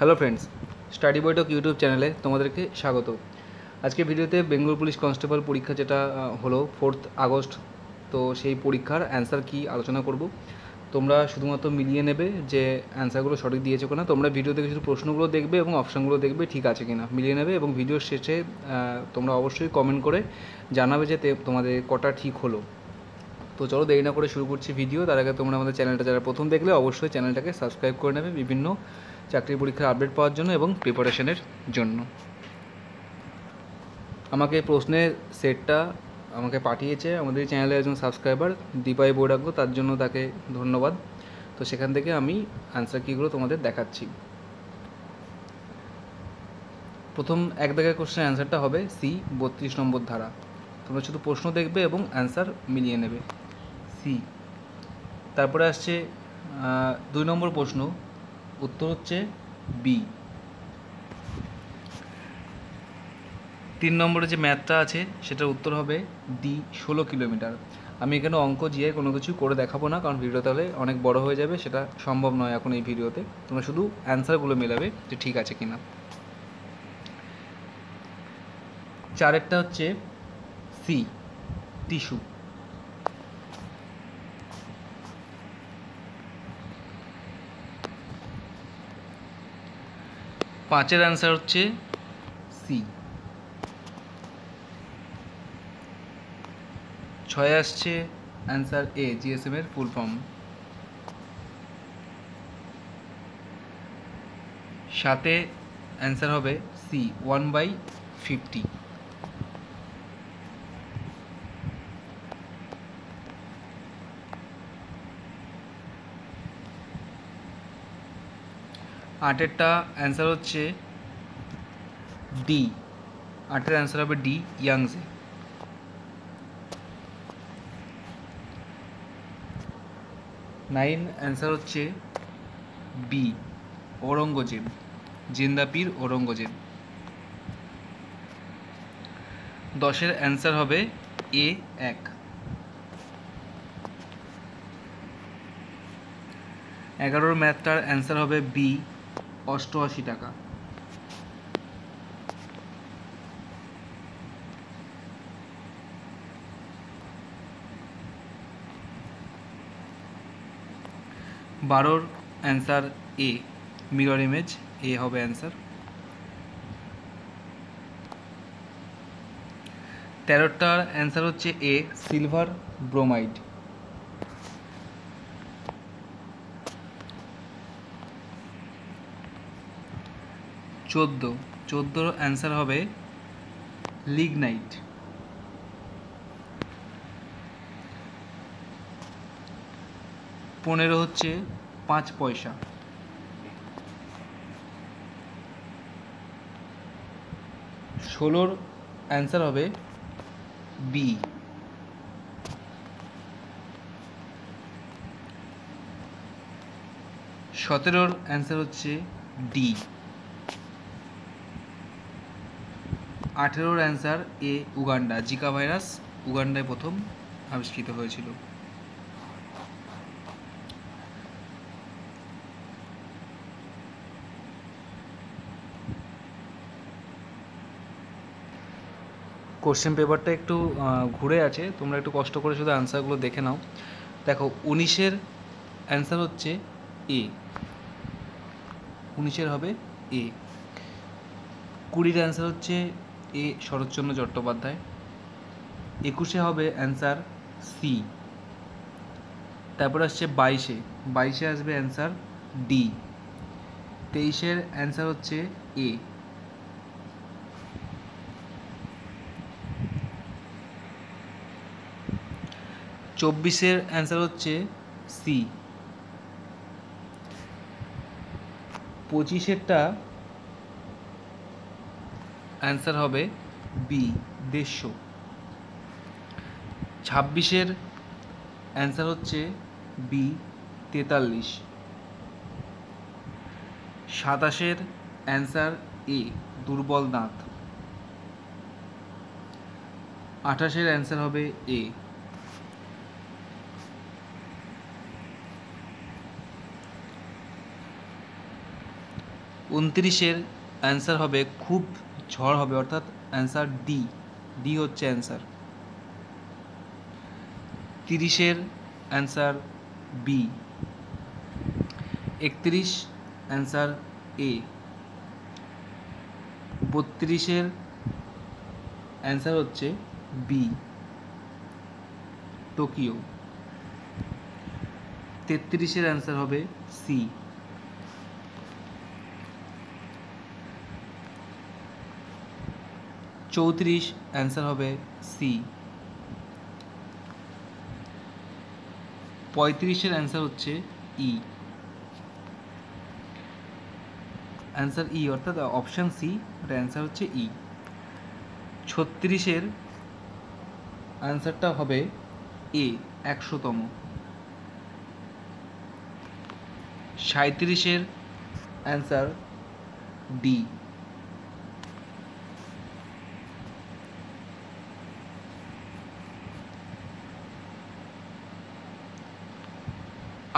Hello friends, study Baithak YouTube চ্যানেলে তোমাদেরকে স্বাগত। আজকে ভিডিওতে বেঙ্গল পুলিশ কনস্টেবল পরীক্ষা যেটা হলো ফোর্থ আগস্ট, তো সেই পরীক্ষার অ্যান্সার কি আলোচনা করব। তোমরা শুধুমাত্র মিলিয়ে নেবে যে অ্যান্সারগুলো সঠিক দিয়েছ কিনা, তোমরা ভিডিও থেকে শুধু প্রশ্নগুলো দেখবে এবং অপশানগুলো দেখবে ঠিক আছে কিনা, মিলিয়ে নেবে এবং ভিডিওর শেষে তোমরা অবশ্যই কমেন্ট করে জানাবে যে তোমাদের কটা ঠিক হলো। তো চলো দেরি না করে শুরু করছি ভিডিও, তার আগে তোমরা আমাদের চ্যানেলটা যারা প্রথম দেখলে অবশ্যই চ্যানেলটাকে সাবস্ক্রাইব করে নেবে। বিভিন্ন চাকরি পরীক্ষার আপডেট পাওয়ার জন্য এবং প্রিপারেশনের জন্য। আমাকে প্রশ্নের সেটটা আমাকে পাঠিয়েছে আমাদের চ্যানেলের একজন সাবস্ক্রাইবার দীপাই বৈরাগ্য, তার জন্য তাকে ধন্যবাদ। তো সেখান থেকে আমি অ্যান্সার কীগুলো তোমাদের দেখাচ্ছি। প্রথম এক দাগের কোশ্চেন অ্যান্সারটা হবে সি বত্রিশ নম্বর ধারা। তোমরা শুধু প্রশ্ন দেখবে এবং অ্যান্সার মিলিয়ে নেবে। সি তারপরে আসছে দুই নম্বর প্রশ্ন। উত্তর হচ্ছে বি তিন নম্বরে যে ম্যাথটা আছে, সেটার উত্তর হবে ডি ষোলো কিলোমিটার। আমি এখানে অঙ্ক জিয়ে কোনো কিছু করে দেখাবো না, কারণ ভিডিও তাহলে অনেক বড় হয়ে যাবে, সেটা সম্ভব নয় এখন এই ভিডিওতে তোমরা শুধু অ্যান্সারগুলো মেলাবে যে ঠিক আছে কিনা। চারেরটা হচ্ছে সি টিস্যু পাঁচের অ্যান্সার হচ্ছে সি ছয় আসছে অ্যান্সার এ জিএসএম এর ফুল ফর্ম সাতে অ্যান্সার হবে সি ওয়ান বাই ফিফটি আটেরটা অ্যান্সার হচ্ছে ডি আটের অ্যান্সার হবে ডি ইয়াংজে নাইন অ্যান্সার হচ্ছে বি ঔরঙ্গজেব জিন্দাপির ঔরঙ্গজেব দশের অ্যান্সার হবে এ এক. এগারোর ম্যাথটার অ্যান্সার হবে বি অষ্টআশি টাকা। বারোর answer A mirror image A হবে অ্যান্সার তেরোটার অ্যান্সার হচ্ছে এ সিলভার ব্রোমাইড চোদ্দ। চোদ্দোর অ্যান্সার হবে লিগনাইট পনেরো হচ্ছে পাঁচ পয়সা। ষোলোর অ্যান্সার হবে বি সতেরোর অ্যান্সার হচ্ছে D আঠেরোর answer A Uganda. Zika virus উগান্ডায় প্রথম আবিষ্কৃত হয়েছিল। কোশ্চেন পেপারটা একটু ঘুরে আছে। তোমরা একটু কষ্ট করে শুধু অ্যান্সারগুলো দেখে নাও। দেখো, উনিশের অ্যান্সার হচ্ছে এ উনিশের হবে এ কুড়ির অ্যান্সার হচ্ছে এ শরৎচন্দ্র চট্টোপাধ্যায়। একুশে হবে অ্যান্সার সি তারপর আসছে বাইশে। বাইশে আসবে অ্যান্সার ডি তেইশের অ্যান্সার হচ্ছে এ চব্বিশের অ্যান্সার হচ্ছে সি পঁচিশেরটা অ্যান্সার হবে বি, দেড়শো। ছাব্বিশের অ্যান্সার হচ্ছে বি, তেতাল্লিশ। সাতাশের অ্যান্সার এ, দুর্বল দাঁত। আঠাশের অ্যান্সার হবে এ। উনত্রিশের অ্যান্সার হবে খুব ঝড় হবে, অর্থাৎ অ্যান্সার ডি ডি হচ্ছে অ্যান্সার তিরিশের অ্যান্সার বি একত্রিশ অ্যান্সার এ বত্রিশের অ্যান্সার হচ্ছে বি টোকিও। তেত্রিশের অ্যান্সার হবে সি চৌত্রিশ অ্যান্সার হবে সি পঁয়ত্রিশের অ্যান্সার হচ্ছে ই অ্যান্সার ই অর্থাৎ অপশান সি ওটা অ্যান্সার হচ্ছে ই ছত্রিশের অ্যান্সারটা হবে এ একশোতম। সাঁত্রিশের অ্যান্সার ডি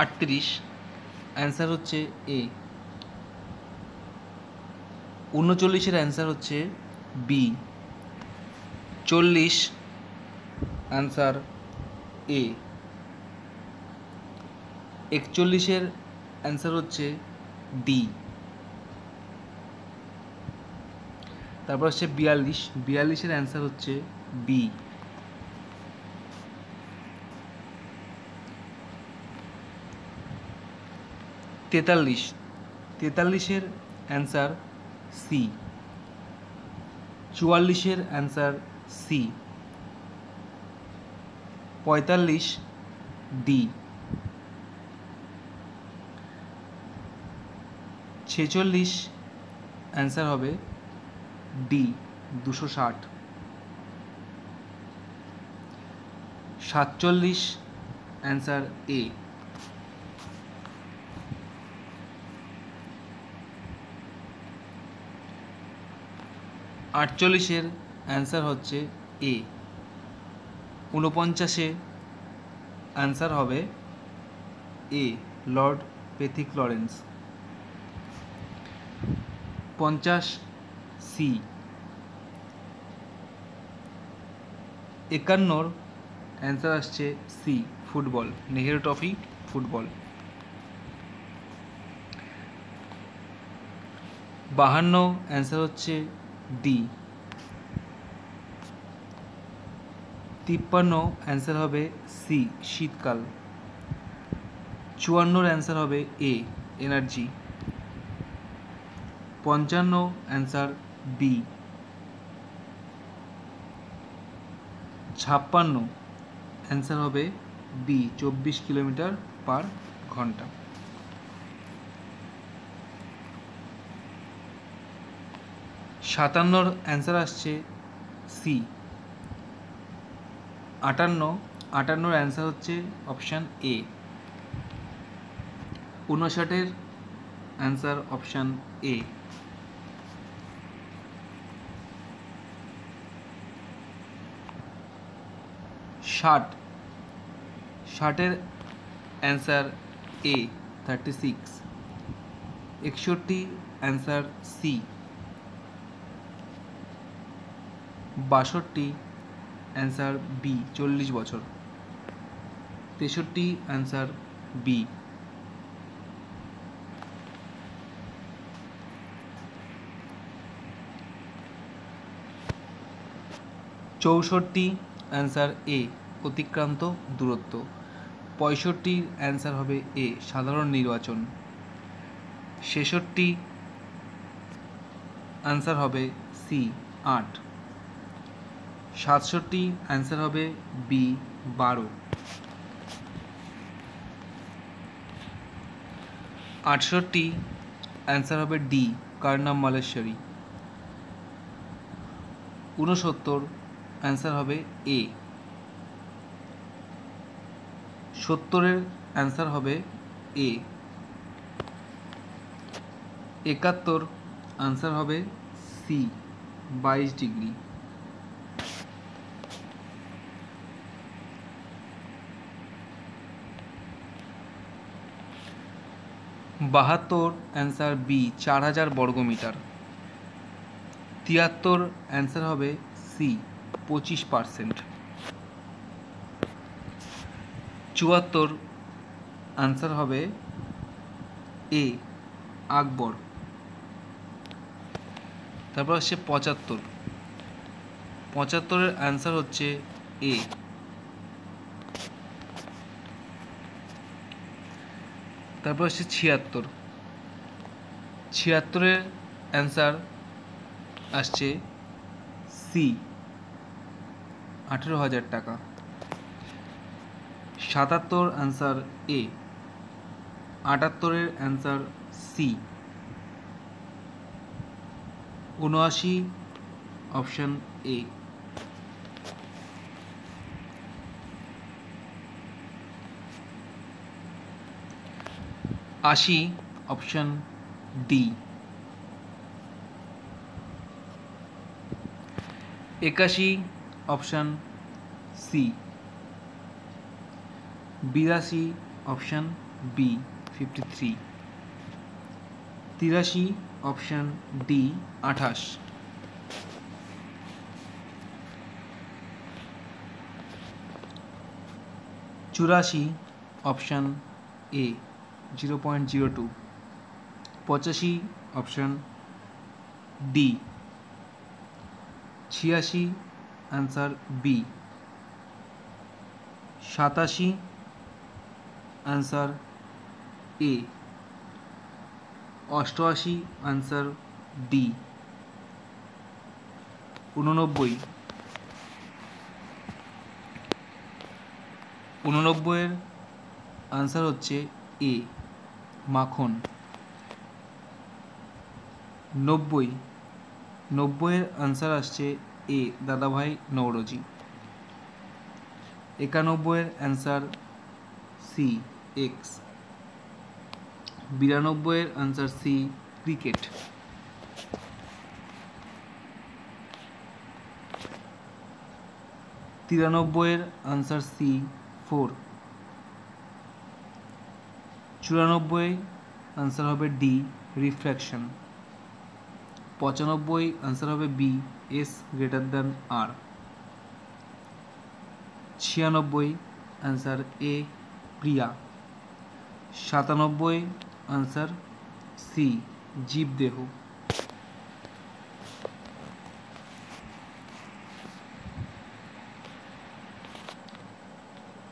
আটত্রিশ। অ্যান্সার হচ্ছে এ উনচল্লিশের অ্যান্সার হচ্ছে বি চল্লিশ অ্যান্সার এ একচল্লিশের অ্যান্সার হচ্ছে ডি তারপর হচ্ছে বিয়াল্লিশ। বিয়াল্লিশের অ্যান্সার হচ্ছে বি তেতাল্লিশ। তেতাল্লিশের অ্যান্সার সি। চুয়াল্লিশের অ্যান্সার সি। পঁয়তাল্লিশ ডি। ছেচল্লিশ অ্যান্সার হবে ডি, দুশো ষাট। সাতচল্লিশ অ্যান্সার এ। আটচল্লিশের অ্যান্সার হচ্ছে এ ঊনপঞ্চাশে অ্যান্সার হবে এ লর্ড পেথিক লরেন্স পঞ্চাশ সি একান্নর অ্যান্সার আসছে C football, Nehru trophy, football. বাহান্ন অ্যান্সার হচ্ছে ডি তিপ্পান্ন অ্যান্সার হবে সি শীতকাল। চুয়ান্নর অ্যান্সার হবে এ এনার্জি পঞ্চান্ন অ্যান্সার বি ছাপ্পান্ন অ্যান্সার হবে বি চব্বিশ কিলোমিটার পার ঘণ্টা। সাতান্নর অ্যান্সার আসছে সি আটান্ন, আটান্নর অ্যান্সার হচ্ছে অপশান এ উনষাটের অ্যান্সার অপশান এ ষাট, ষাটের অ্যান্সার এ থার্টি সিক্স একষট্টি অ্যান্সার সি বাষট্টি অ্যান্সার বি চল্লিশ বছর। তেষট্টি অ্যান্সার বি চৌষট্টি অ্যান্সার এ অতিক্রান্ত দূরত্ব। পঁয়ষট্টির অ্যান্সার হবে এ সাধারণ নির্বাচন। ছেষট্টি অ্যান্সার হবে সি আট। সাতষট্টি অ্যান্সার হবে বি, বারো। আটষট্টি অ্যান্সার হবে ডি কার্নাম মালেশ্বরী। ঊনসত্তর অ্যান্সার হবে এ। সত্তরের অ্যান্সার হবে এ। একাত্তর আনসার হবে সি, বাইশ ডিগ্রি। বাহাত্তর অ্যান্সার বি, চার হাজার বর্গমিটার। তিয়াত্তর অ্যান্সার হবে সি, পঁচিশ পার্সেন্ট। চুয়াত্তর আনসার হবে এ, আকবর। তারপর আসছে পঁচাত্তর। পঁচাত্তরের অ্যান্সার হচ্ছে এ তারপর আসছে ছিয়াত্তর। ছিয়াত্তরের অ্যান্সার আসছে সি আঠেরো হাজার টাকা। সাতাত্তর অ্যান্সার এ আটাত্তরের অ্যান্সার সি উনআশি অপশন এ আশি অপশন ডি একাশি অপশন সি বিরাশি অপশন বি ফিফটি থ্রি তিরাশি অপশন ডি আঠাশ চুরাশি option A zero point zero two পঁচাশি অপশন ডি ছিয়াশি অ্যান্সার বি সাতাশি অ্যান্সার এ অষ্টআশি অ্যান্সার ডি উননব্বই উননব্বইয়ের আনসার হচ্ছে এ, মাখন। নব্বই। নব্বইয়ের আনসার আসছে এ, দাদাভাই নৌরজি একানব্বইয়ের অ্যান্সার সি এক্স বিরানব্বইয়ের আনসার সি ক্রিকেট তিরানব্বইয়ের আনসার সি ফোর চুরানব্বই আনসার হবে ডি রিফ্র্যাকশন পঁচানব্বই আনসার হবে B S greater than R ছিয়ানব্বই আনসার এ প্রিয়া. সাতানব্বই আনসার সি জীবদেহ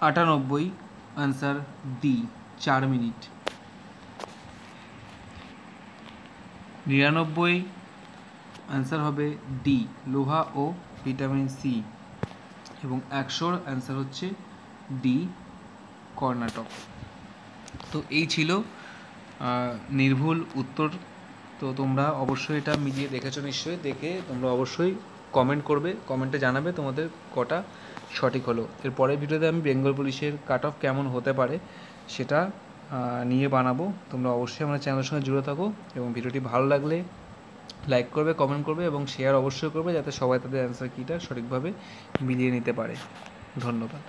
আটানব্বই আনসার ডি চার মিনিট। নিরানব্বই অ্যান্সার হবে ডি লোহা ও ভিটামিন সি এবং একশোর অ্যান্সার হচ্ছে ডি কর্ণাটক। তো এই ছিল নির্ভুল উত্তর। তো তোমরা অবশ্যই এটা মিলিয়ে দেখেছ নিশ্চয়ই। দেখে তোমরা অবশ্যই কমেন্ট করবে কমেন্টে জানাবে তোমাদের কটা সঠিক হলো। এর পরের ভিডিওতে আমি বেঙ্গল পুলিশের কাট অফ কেমন হতে পারে সেটা নিয়ে বানাবো। তোমরা অবশ্যই আমার চ্যানেলের সঙ্গে জুড়ে থাকো এবং ভিডিওটি ভালো লাগলে লাইক করবে কমেন্ট করবে এবং শেয়ার অবশ্যই করবে যাতে সবাই তাদের অ্যান্সার কিটা সঠিকভাবে মিলিয়ে নিতে পারে। ধন্যবাদ।